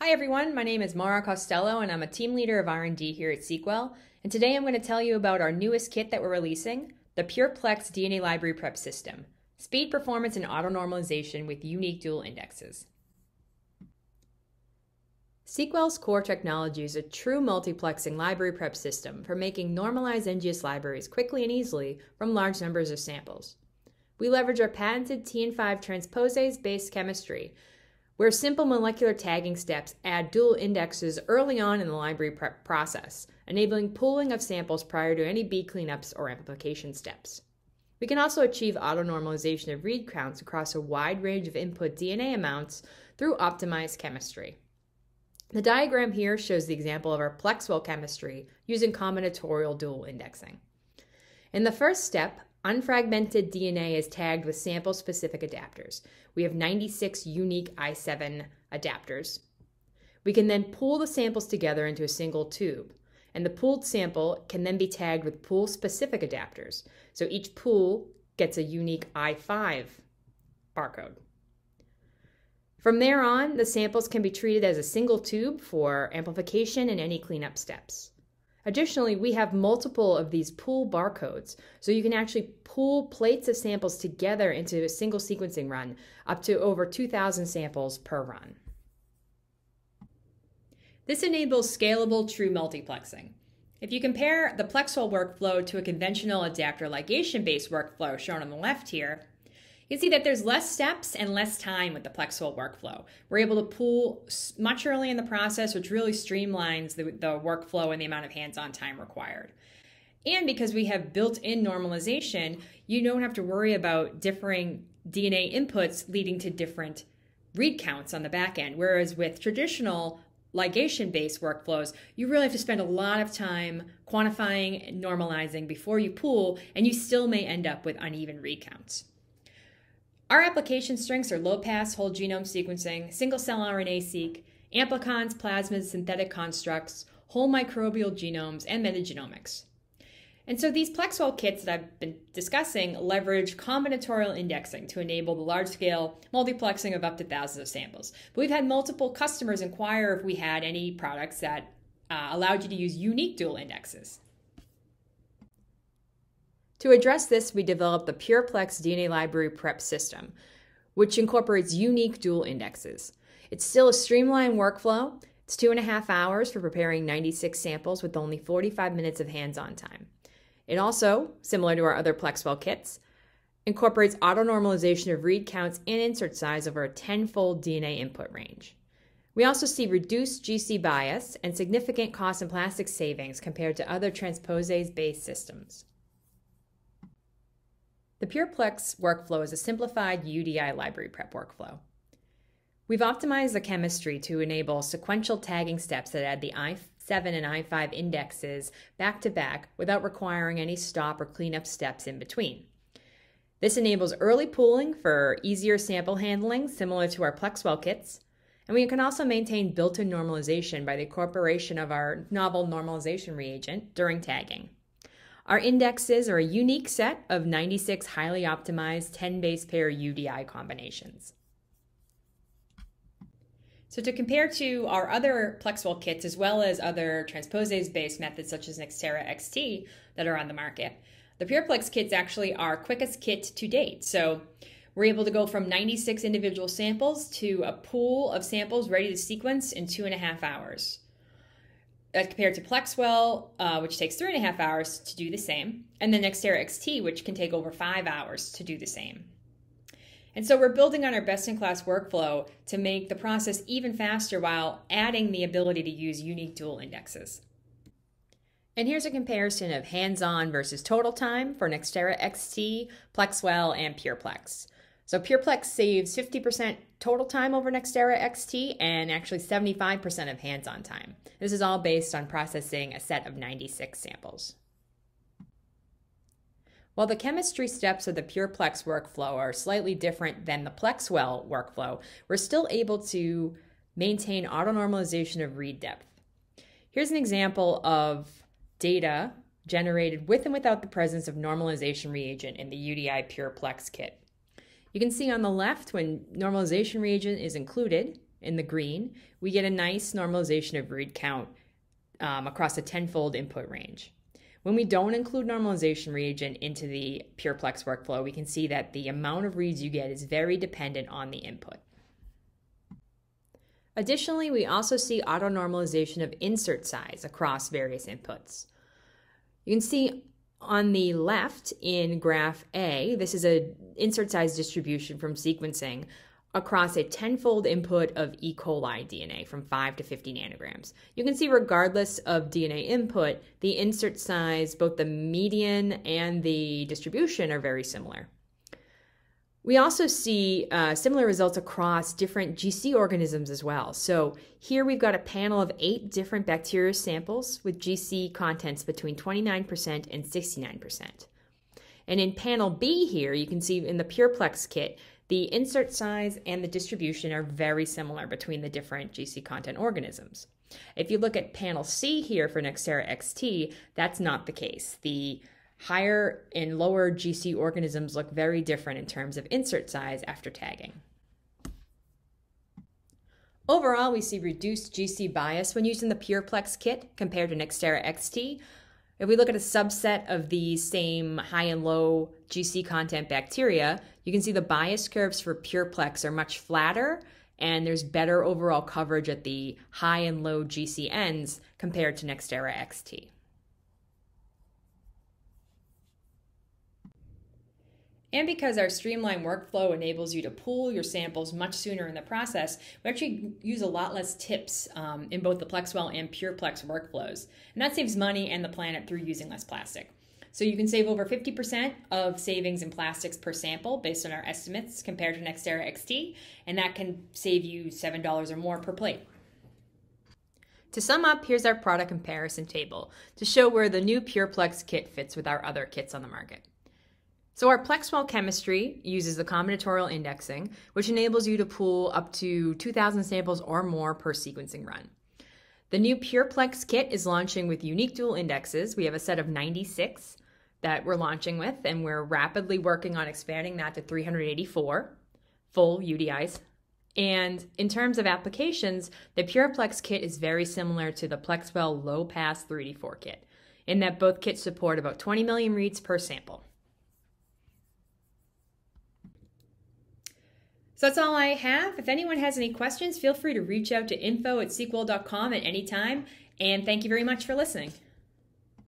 Hi everyone, my name is Maura Costello and I'm a team leader of R&D here at Seqwell. And today I'm going to tell you about our newest kit that we're releasing, the PurePlex DNA Library Prep System. Speed, performance, and auto-normalization with unique dual indexes. Seqwell's core technology is a true multiplexing library prep system for making normalized NGS libraries quickly and easily from large numbers of samples. We leverage our patented TN5 transposase-based chemistry where simple molecular tagging steps add dual indexes early on in the library prep process, enabling pooling of samples prior to any bead cleanups or amplification steps. We can also achieve auto-normalization of read counts across a wide range of input DNA amounts through optimized chemistry. The diagram here shows the example of our Plexwell chemistry using combinatorial dual indexing. In the first step, Unfragmented DNA is tagged with sample specific adapters. We have 96 unique I7 adapters. We can then pool the samples together into a single tube. And the pooled sample can then be tagged with pool specific adapters. So each pool gets a unique I5 barcode. From there on, the samples can be treated as a single tube for amplification and any cleanup steps. Additionally, we have multiple of these pool barcodes, so you can actually pool plates of samples together into a single sequencing run, up to over 2,000 samples per run. This enables scalable true multiplexing. If you compare the Plexwell workflow to a conventional adapter ligation-based workflow shown on the left here, you can see that there's less steps and less time with the Plexwell workflow. We're able to pool much early in the process, which really streamlines the, the workflow and the amount of hands-on time required. And because we have built-in normalization, you don't have to worry about differing DNA inputs leading to different read counts on the back end. Whereas with traditional ligation based workflows, you really have to spend a lot of time quantifying and normalizing before you pool, and you still may end up with uneven read counts. Our application strengths are low pass whole genome sequencing, single cell RNA seq, amplicons, plasmids, synthetic constructs, whole microbial genomes, and metagenomics. And so these Plexwell kits that I've been discussing leverage combinatorial indexing to enable the large scale multiplexing of up to thousands of samples. But we've had multiple customers inquire if we had any products that uh, allowed you to use unique dual indexes. To address this, we developed the PurePlex DNA Library Prep System, which incorporates unique dual indexes. It's still a streamlined workflow. It's two and a half hours for preparing 96 samples with only 45 minutes of hands on time. It also, similar to our other Plexwell kits, incorporates auto normalization of read counts and insert size over a 10 fold DNA input range. We also see reduced GC bias and significant cost and plastic savings compared to other transposase based systems. The PurePlex workflow is a simplified UDI library prep workflow. We've optimized the chemistry to enable sequential tagging steps that add the I7 and I5 indexes back to back without requiring any stop or cleanup steps in between. This enables early pooling for easier sample handling, similar to our Plexwell kits, and we can also maintain built in normalization by the incorporation of our novel normalization reagent during tagging. Our indexes are a unique set of 96 highly optimized 10 base pair UDI combinations. So to compare to our other Plexwell kits, as well as other transposase-based methods such as Nextera XT that are on the market, the PurePlex kits actually are quickest kit to date. So we're able to go from 96 individual samples to a pool of samples ready to sequence in two and a half hours compared to Plexwell, uh, which takes three and a half hours to do the same, and then Nextera XT, which can take over five hours to do the same. And so we're building on our best in class workflow to make the process even faster while adding the ability to use unique dual indexes. And here's a comparison of hands on versus total time for Nextera XT, Plexwell, and PurePlex. So PurePlex saves 50% total time over Nextera XT and actually 75% of hands-on time. This is all based on processing a set of 96 samples. While the chemistry steps of the PurePlex workflow are slightly different than the Plexwell workflow, we're still able to maintain auto-normalization of read depth. Here's an example of data generated with and without the presence of normalization reagent in the UDI PurePlex kit. You can see on the left when normalization reagent is included, in the green, we get a nice normalization of read count um, across a tenfold input range. When we don't include normalization reagent into the PurePlex workflow, we can see that the amount of reads you get is very dependent on the input. Additionally, we also see auto-normalization of insert size across various inputs. You can see on the left in graph A, this is an insert size distribution from sequencing across a tenfold input of E. coli DNA from 5 to 50 nanograms. You can see, regardless of DNA input, the insert size, both the median and the distribution, are very similar. We also see uh, similar results across different GC organisms as well. So here we've got a panel of eight different bacteria samples with GC contents between 29% and 69%. And in panel B here, you can see in the PurePlex kit, the insert size and the distribution are very similar between the different GC content organisms. If you look at panel C here for Nextera XT, that's not the case. The higher and lower GC organisms look very different in terms of insert size after tagging. Overall, we see reduced GC bias when using the PurePlex kit compared to Nextera XT. If we look at a subset of these same high and low GC content bacteria, you can see the bias curves for PurePlex are much flatter and there's better overall coverage at the high and low GC ends compared to Nextera XT. And because our streamlined workflow enables you to pool your samples much sooner in the process, we actually use a lot less tips um, in both the Plexwell and PurePlex workflows. And that saves money and the planet through using less plastic. So you can save over 50% of savings in plastics per sample based on our estimates compared to Nextera XT, and that can save you $7 or more per plate. To sum up, here's our product comparison table to show where the new PurePlex kit fits with our other kits on the market. So our Plexwell chemistry uses the combinatorial indexing, which enables you to pool up to 2,000 samples or more per sequencing run. The new PurePlex kit is launching with unique dual indexes. We have a set of 96 that we're launching with, and we're rapidly working on expanding that to 384 full UDIs. And in terms of applications, the PurePlex kit is very similar to the Plexwell low pass 384 kit, in that both kits support about 20 million reads per sample. So that's all I have. If anyone has any questions, feel free to reach out to info at seqwell.com at any time. And thank you very much for listening.